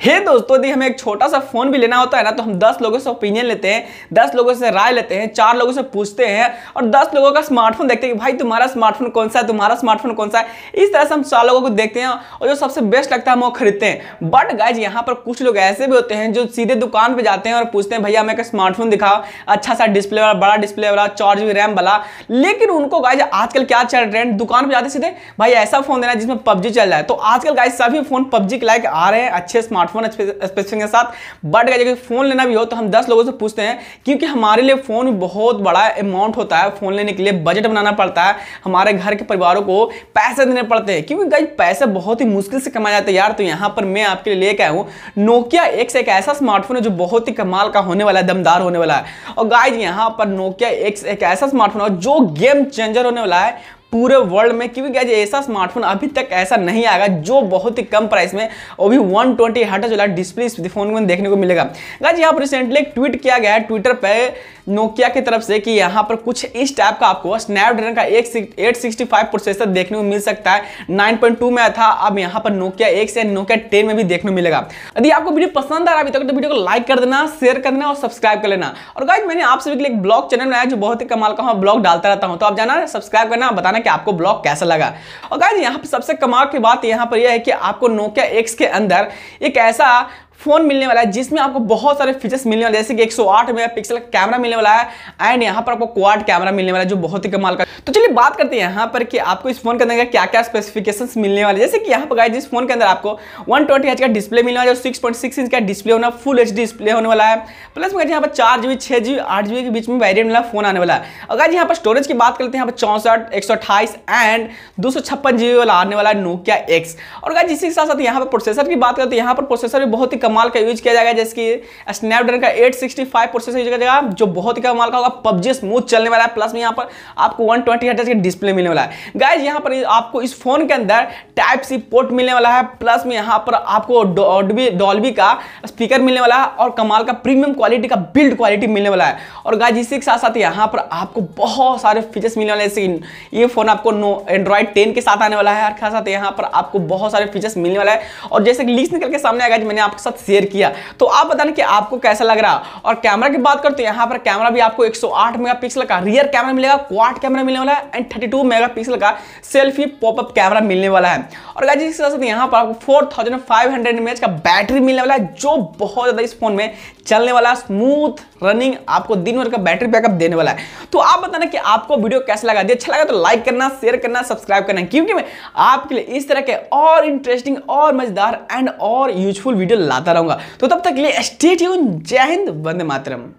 हे दोस्तों, यदि हमें एक छोटा सा फ़ोन भी लेना होता है ना तो हम 10 लोगों से ओपिनियन लेते हैं 10 लोगों से राय लेते हैं, चार लोगों से पूछते हैं और 10 लोगों का स्मार्टफ़ोन देखते हैं कि भाई, तुम्हारा स्मार्टफ़ोन कौन सा है, तुम्हारा स्मार्टफ़ोन कौन सा है। इस तरह से हम चार लोगों को देखते हैं और जो सबसे बेस्ट लगता है हम वो खरीदते हैं। बट गाइज़ यहाँ पर कुछ लोग ऐसे भी होते हैं जो सीधे दुकान पर जाते हैं और पूछते हैं, भैया, हमें एक स्मार्टफ़ोन दिखाओ अच्छा सा डिस्प्ले वाला, बड़ा डिस्प्ले वाला चार जी रैम वाला। लेकिन उनको गाइज़ आजकल क्या चल रहे दुकान पर जाते सीधे, भाई, ऐसा फ़ोन देना जिसमें पबजी चल रहा है। तो आजकल गाइज़ सभी फ़ोन पबजी के लायक आ रहे हैं, अच्छे स्मार्टफ़ोन स्पेसिफिकेशन के साथ। बट अगर फ़ोन लेना भी हो तो हम 10 लोगों से पूछते हैं, क्योंकि हमारे लिए फ़ोन बहुत बड़ा अमाउंट होता है। फ़ोन लेने के लिए बजट बनाना पड़ता है। हमारे घर के परिवारों को पैसे देने पड़ते हैं। क्योंकि गाइज़ पैसे बहुत ही मुश्किल से कमाए जाते हैं यार। तो यहाँ पर मैं आपके लिए लेके आया हूँ। नोकिया एक्स एक ऐसा स्मार्टफ़ोन है जो बहुत ही कमाल का होने वाला है, दमदार होने वाला है। और गाइज़ यहाँ पर नोकिया एक्स एक ऐसा स्मार्टफ़ोन है जो गेम चेंजर होने वाला है। पूरे वर्ल्ड में, क्योंकि गैज ऐसा स्मार्टफ़ोन अभी तक ऐसा नहीं आएगा, जो बहुत ही कम प्राइस में, वो भी 120 ट्वेंटी हट वाला डिस्प्ले इस फ़ोन में देखने को मिलेगा। गैज यहाँ पर रिसेंटली एक ट्वीट किया गया है ट्विटर पे नोकिया की तरफ़ से कि यहाँ पर कुछ इस टाइप का आपको स्नैपड्रैगन का एक प्रोसेसर देखने को मिल सकता है। नाइन में था, अब यहाँ पर नोकिया एक से नोकिया टेन में भी देखने को मिलेगा। यदि आपको वीडियो पसंद आ रहा है अभी तक तो वीडियो को लाइक कर देना शेयर कर देना और सब्सक्राइब कर लेना। और गाइज़ मैंने आप सभी के लिए ब्लॉग चैनल बनाया जो बहुत ही कमाल का ब्लॉग डालता रहता हूँ। तो आप जाना सब्सक्राइब करना, बताना कि आपको ब्लॉक कैसा लगा। और गाइज़ यहाँ पर सबसे कमाल की बात यहाँ पर यह है कि आपको नोकिया एक्स के अंदर एक ऐसा फ़ोन मिलने वाला है, जिसमें आपको बहुत सारे फीचर्स मिलने वाले जैसे कि 108 मेगापिक्सल का कैमरा मिलने वाला है एंड यहाँ पर आपको क्वाड कैमरा मिलने वाला है, जो बहुत ही कमाल का। तो चलिए बात करते हैं यहाँ पर कि आपको इस फ़ोन के अंदर क्या क्या स्पेसिफिकेशन मिलने वाले जैसे कि यहाँ पर इस फ़ोन के अंदर आपको वन ट्वेंटी का डिस्प्ले मिलने वाला है सिक्स पॉइंट सिक्स इंच का डिस्प्ले होना फुल एचडी डिस्प्ले होने वाला है। प्लस में यहाँ पर चार जीबी छः जीबी आठ जीबी के बीच में वेरियंट वाला फ़ोन आने वाला है। अगर यहाँ पर स्टोरेज की बात करते हैं, यहाँ पर चौंसठ, एक सौ एंड दो सौ छप्पन जीबी वाला आने वाला है नोकिया एक्स और गाइज़ इसी के साथ साथ यहाँ पर प्रोसेसर की बात करते हैं, यहाँ पर प्रोसेसर भी बहुत ही कमाल का यूज़ किया जाएगा, जैसे कि स्नैपड्रैगन का 865 प्रोसेसर यूज़ करेगा जो बहुत ही कमाल का होगा, पबजी स्मूथ चलने वाला है प्लस में यहाँ पर आपको 120 ट्वेंटी का डिस्प्ले मिलने वाला है। गाइज़ यहाँ पर आपको इस फ़ोन के अंदर टाइप सी पोर्ट मिलने वाला है प्लस में यहाँ पर आपको डॉल्बी का स्पीकर मिलने वाला है, और कमाल का प्रीमियम क्वालिटी का बिल्ड क्वालिटी मिलने वाला है। और गाइज़ इसी के साथ साथ यहाँ पर आपको बहुत सारे फीचर्स मिलने वाले जैसे ये फ़ोन आपको नो एंड्रॉइड टेन के साथ आने वाला है, और साथ यहाँ पर आपको बहुत सारे फीचर्स मिलने वाला है। और जैसे लीक्स निकल के सामने आएगा मैंने आपके साथ शेयर किया। तो आप बताने कि आपको कैसा लग रहा। और कैमरा की बात करते हैं, यहाँ पर कैमरा भी आपको 108 मेगापिक्सल का रियर कैमरा मिलेगा क्वाड कैमरा मिलने वाला है एंड 32 मेगापिक्सल का सेल्फी पॉपअप कैमरा मिलने वाला है। और गाइस इसके साथ यहाँ पर आपको 4500 थाउज़ेंड का बैटरी मिलने वाला है, जो बहुत ज़्यादा इस फ़ोन में चलने वाला स्मूथ रनिंग आपको दिन भर का बैटरी बैकअप देने वाला है। तो आप बताना कि आपको वीडियो कैसा लगा? अच्छा लगा तो लाइक करना शेयर करना सब्सक्राइब करना, क्योंकि मैं आपके लिए इस तरह के और इंटरेस्टिंग और मज़ेदार एंड और यूजफुल वीडियो लाता रहूँगा। तो तब तक के लिए स्टे ट्यून जय हिंद, वंदे मातरम।